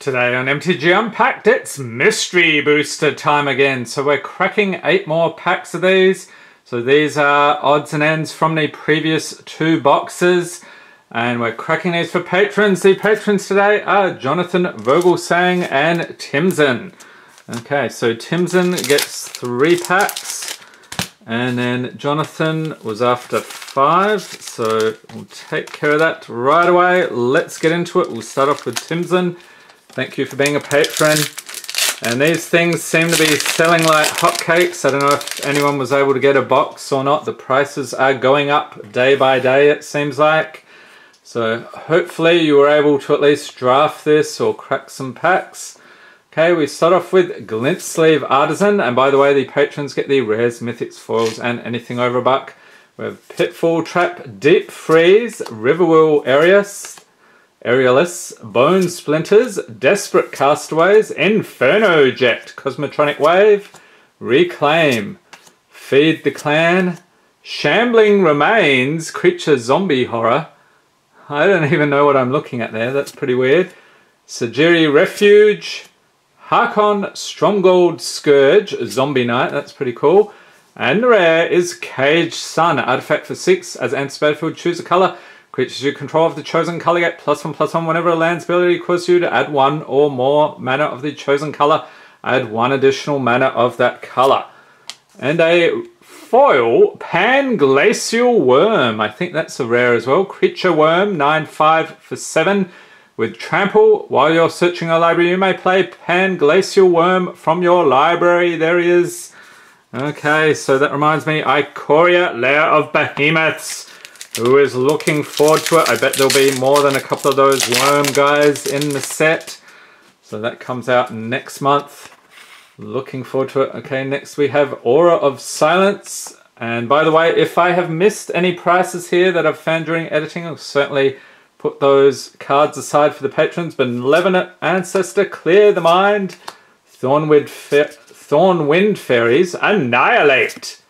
Today on MTG Unpacked, it's Mystery Booster time again. So we're cracking eight more packs of these. So these are odds and ends from the previous two boxes. And we're cracking these for patrons. The patrons today are Jonathan Vogelsang and Timson. Okay, so Timson gets three packs. And then Jonathan was after five. So we'll take care of that right away. Let's get into it. We'll start off with Timson. Thank you for being a patron. And these things seem to be selling like hotcakes. I don't know if anyone was able to get a box or not. The prices are going up day by day, it seems like. So hopefully you were able to at least draft this or crack some packs. Okay, we start off with Glint Sleeve Artisan. And by the way, the patrons get the rares, mythics, foils, and anything over a buck. We have Pitfall Trap, Deep Freeze, Riverwheel Arius, Aerialis, Bone Splinters, Desperate Castaways, Inferno Jet, Cosmotronic Wave, Reclaim, Feed the Clan, Shambling Remains, Creature Zombie Horror. I don't even know what I'm looking at there, that's pretty weird. Sejiri Refuge, Haakon Stromgald Scourge, Zombie Knight, that's pretty cool. And the rare is Caged Sun, artifact for 6. As battlefield, choose a colour. Creatures you control of the chosen color get plus one plus one whenever a land's ability equals you to add one or more mana of the chosen color. Add one additional mana of that color. And a foil Panglacial Wurm. I think that's a rare as well. Creature Worm, 9-5 for 7 with Trample. While you're searching a library, you may play Panglacial Wurm from your library. There he is. Okay, so that reminds me, Ikoria, Lair of Behemoths who is looking forward to it. I bet there'll be more than a couple of those worm guys in the set. So that comes out next month. Looking forward to it. Okay, next we have Aura of Silence. And by the way, if I have missed any prices here that I've found during editing, I'll certainly put those cards aside for the patrons. But Benevolent Ancestor, Clear the Mind, Thornwind, Thornwind Faeries, Annihilate.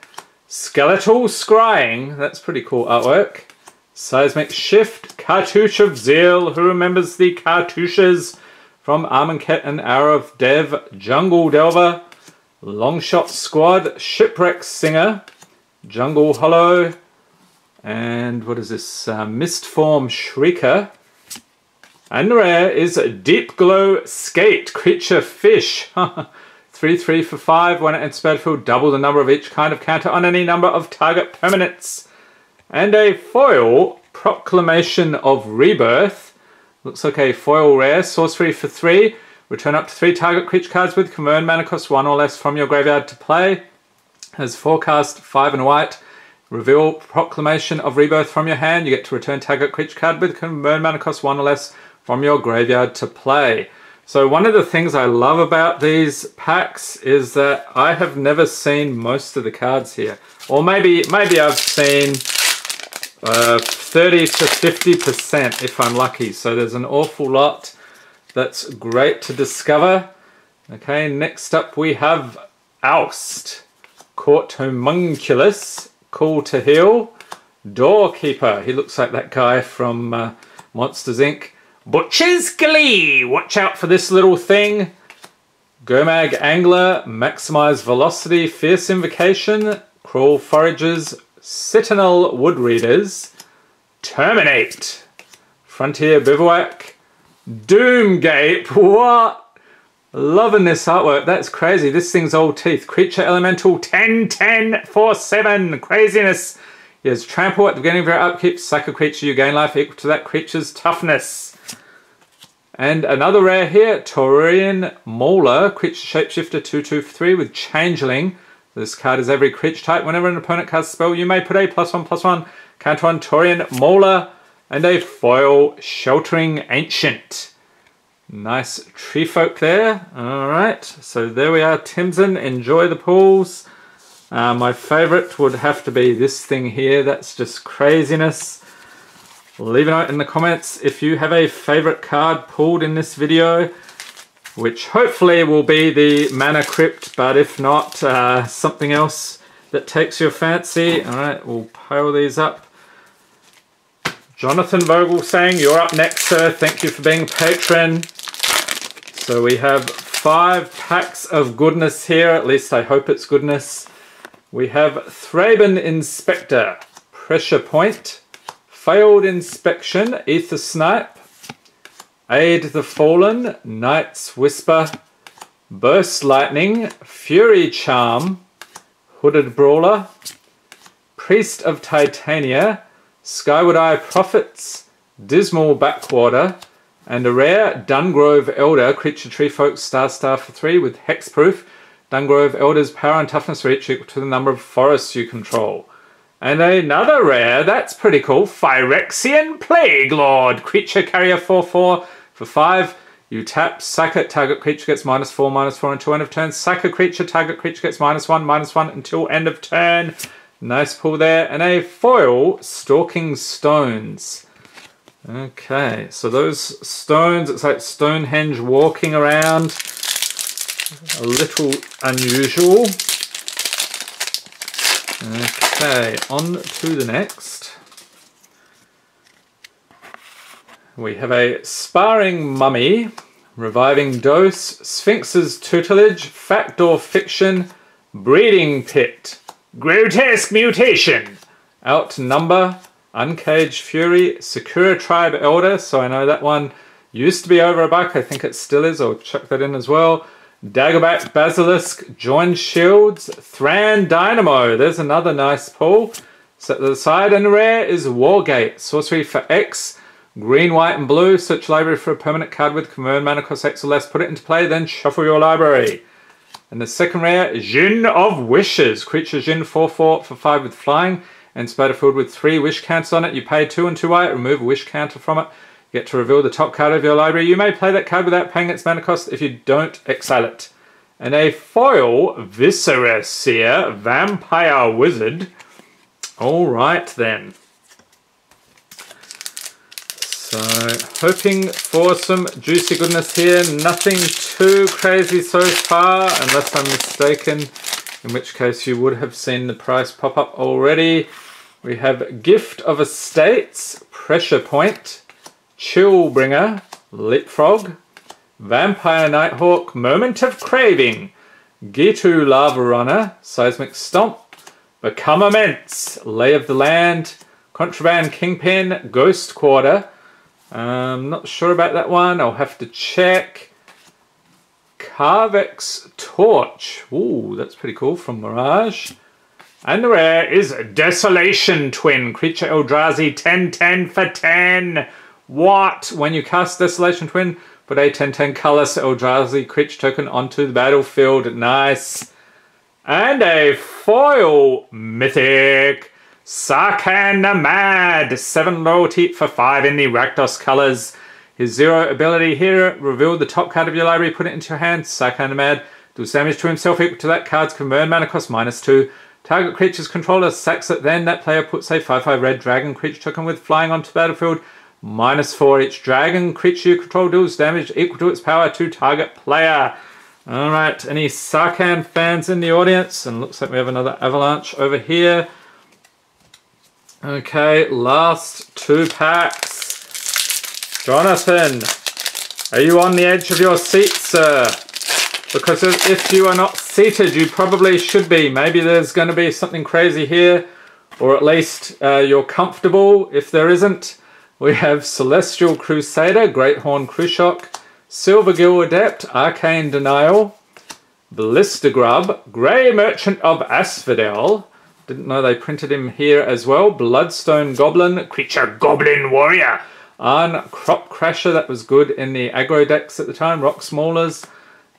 Skeletal Scrying, that's pretty cool artwork. Seismic Shift, Cartouche of Zeal, who remembers the cartouches from Amonkhet and Hour Dev, Jungle Delver, Longshot Squad, Shipwreck Singer, Jungle Hollow, and what is this? Uh, Mistform Shrieker. And rare is Deepglow Skate, Creature Fish. 3 3 for 5. When it enters battlefield, double the number of each kind of counter on any number of target permanents. And a foil, Proclamation of Rebirth. Looks like a foil rare, sorcery for 3. Return up to 3 target creature cards with convert mana cost 1 or less from your graveyard to play. Has forecast 5 and white. Reveal Proclamation of Rebirth from your hand. You get to return target creature card with convert mana cost 1 or less from your graveyard to play. So one of the things I love about these packs is that I have never seen most of the cards here. Or maybe maybe I've seen uh, 30 to 50% if I'm lucky. So there's an awful lot that's great to discover. Okay, next up we have Oust, Court Homunculus, Call to Heal, Doorkeeper. He looks like that guy from uh, Monsters Inc. Butcher's Glee! Watch out for this little thing. Gurmag Angler, Maximize Velocity, Fierce Invocation, Kraul Foragers, Sentinel Wood Readers, Terminate, Frontier Bivouac, Doomgape, what? Loving this artwork, that's crazy. This thing's old teeth. Creature Elemental 10, 10, 4, 7, craziness. Has Trample at the beginning of your upkeep, sack a creature, you gain life equal to that creature's toughness. And another rare here, Taurean Mauler, creature shapeshifter 223 with Changeling. This card is every creature type. Whenever an opponent casts a spell, you may put a plus one plus one counter on Taurean Mauler and a foil Sheltering Ancient. Nice tree folk there. Alright, so there we are, Timson. Enjoy the pools. Uh, my favourite would have to be this thing here. That's just craziness. Leave a note in the comments if you have a favorite card pulled in this video, which hopefully will be the Mana Crypt, but if not, uh, something else that takes your fancy. All right, we'll pile these up. Jonathan Vogelsang, you're up next, sir. Thank you for being a patron. So we have five packs of goodness here, at least I hope it's goodness. We have Thraben Inspector, Pressure Point, Failed Inspection, Aether Snipe, Aid the Fallen, Night's Whisper, Burst Lightning, Fury Charm, Hooded Brawler, Priest of Titania, Skyward Eye Prophets, Dismal Backwater, and a rare Dungrove Elder, creature tree folk star star for 3 with hexproof. Dungrove Elder's power and toughness reach equal to the number of forests you control. And another rare, that's pretty cool, Phyrexian Plague Lord, creature carrier 4-4 for 5. You tap, sack it, target creature gets minus 4, minus 4 until end of turn. Sack a creature, target creature gets minus 1, minus 1 until end of turn. Nice pull there. And a foil, Stalking Stones. Okay, so those stones, it's like Stonehenge walking around. A little unusual. Okay, on to the next. We have a Sparring Mummy, Reviving Dose, Sphinx's Tutelage, Fact or Fiction, Breeding Pit, Grotesque Mutation, Outnumber, Uncaged Fury, Sakura Tribe Elder, so I know that one used to be over a buck, I think it still is, I'll chuck that in as well. Daggerback Basilisk, Join Shields, Thran Dynamo, there's another nice pull. To the side, and rare is Wargate, Sorcery for X, Green, white, and blue. Search library for a permanent card with convert mana cost X or less. Put it into play, then shuffle your library. And the second rare, Djinn of Wishes. Creature Djinn 4-4 for 5 with flying. And Spiderfield with 3 wish counters on it. You pay 2 and 2 white, remove a wish counter from it. Get to reveal the top card of your library. You may play that card without paying its mana cost if you don't exile it. And a foil Viscera Seer Vampire Wizard. Alright then. So hoping for some juicy goodness here. Nothing too crazy so far, unless I'm mistaken, in which case you would have seen the price pop up already. We have Gift of Estates, Pressure Point, Chillbringer, Leapfrog, Vampire Nighthawk, Moment of Craving, Ghitu Lavarunner, Seismic Stomp, Become Immense, Lay of the Land, Contraband Kingpin, Ghost Quarter, um, not sure about that one. I'll have to check. Kaervek's Torch. Ooh, that's pretty cool from Mirage. And the rare is Desolation Twin. Creature Eldrazi 10-10 for 10. What? When you cast Desolation Twin, put a 10-10 colorless Eldrazi creature token onto the battlefield. Nice. And a foil mythic. Sarkhan the Mad, 7 loyalty for 5 in the Rakdos colors. His 0 ability here, reveal the top card of your library, put it into your hand. Sarkhan the Mad deals damage to himself equal to that card's convert mana cost minus 2. Target creature's controller sacks it, then that player puts a 5-5 red dragon creature token with flying onto the battlefield. Minus 4 each dragon creature you control deals damage equal to its power to target player. Alright, any Sarkhan fans in the audience? And looks like we have another avalanche over here. Okay, last two packs. Jonathan, are you on the edge of your seat, sir? Because if you are not seated, you probably should be. Maybe there's going to be something crazy here, or at least uh, you're comfortable. If there isn't, we have Celestial Crusader, Great Horn Krushok, Silvergill Adept, Arcane Denial, Blistergrub, Grey Merchant of Asphodel, didn't know they printed him here as well. Bloodstone Goblin, Creature Goblin Warrior. Ahn-Crop Crasher, that was good in the aggro decks at the time. Rock Maulers,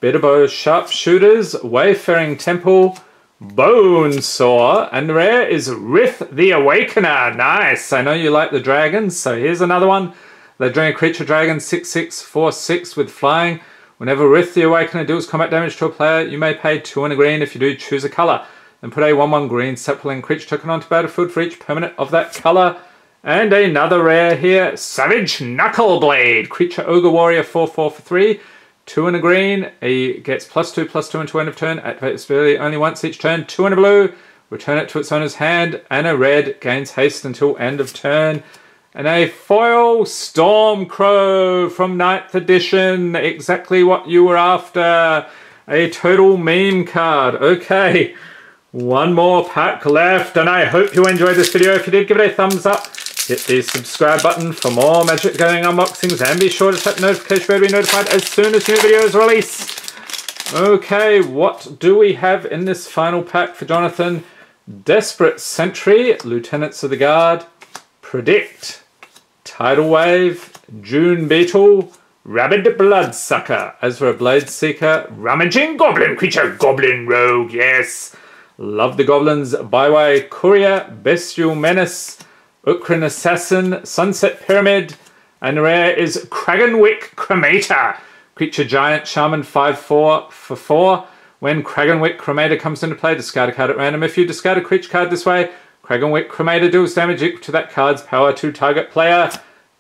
Bitterbow Sharpshooters, Wayfaring Temple, Bone Saw, and rare is Rith the Awakener. Nice. I know you like the dragons, so here's another one. Legendary Creature Dragon 6646 with flying. Whenever Rith the Awakener deals combat damage to a player, you may pay two and a green if you do choose a color. Then put a 1-1 green sapling creature token onto battlefield for each permanent of that color. And another rare here, Savage Knuckleblade, creature ogre warrior 4-4 for 3. Two in a green, he gets plus two, plus two until end of turn, activates ability only once each turn, two in a blue, return it to its owner's hand, and a red gains haste until end of turn. and a foil Stormcrow from 9th edition. Exactly what you were after. A total meme card. Okay, one more pack left, and I hope you enjoyed this video. If you did, give it a thumbs up. Hit the subscribe button for more Magic Going unboxings, and be sure to set the notification bell to be notified as soon as new videos release. Okay, what do we have in this final pack for Jonathan? Desperate Sentry, Lieutenants of the Guard, Predict, Tidal Wave, Dune Beetle, Rabid Bloodsucker, Ezra Blade Seeker, Rummaging Goblin Creature, Goblin Rogue, yes. Love the Goblins, Byway Courier, Bestial Menace, Ukran Assassin, Sunset Pyramid, and rare is Kragenwick Cremator. Creature Giant Shaman 5-4 for 4. When Kragenwick Cremator comes into play, discard a card at random. If you discard a creature card this way, Kragenwick Cremator deals damage equal to that card's power to target player.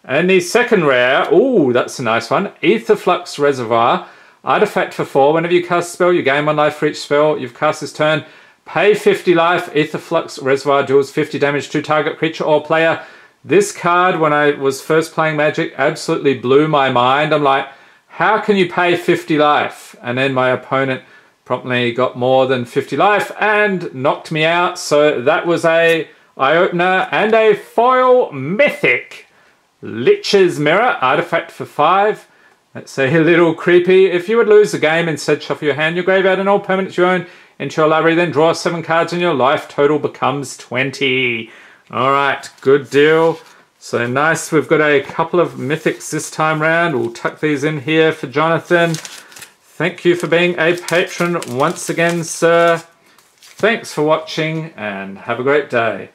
And the second rare, ooh, that's a nice one. Aetherflux Reservoir. Artifact for 4. Whenever you cast a spell, you gain 1 life for each spell you've cast this turn. Pay 50 life. Aetherflux Reservoir deals 50 damage to target creature or player. This card, when I was first playing Magic, absolutely blew my mind. I'm like, how can you pay 50 life? And then my opponent promptly got more than 50 life and knocked me out. So that was a eye-opener and a foil mythic. Lich's Mirror, artifact for 5. That's a little creepy. If you would lose the game, instead shuffle your hand, your graveyard, and all permanents you own into your library, then draw 7 cards and your life total becomes 20. Alright, good deal. So nice, we've got a couple of mythics this time round. We'll tuck these in here for Jonathan. Thank you for being a patron once again, sir. Thanks for watching and have a great day.